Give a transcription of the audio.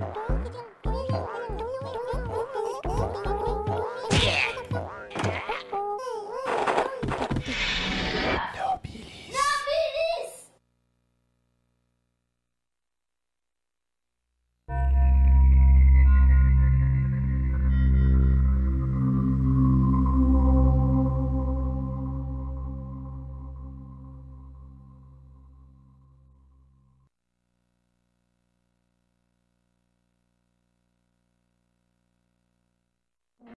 都一定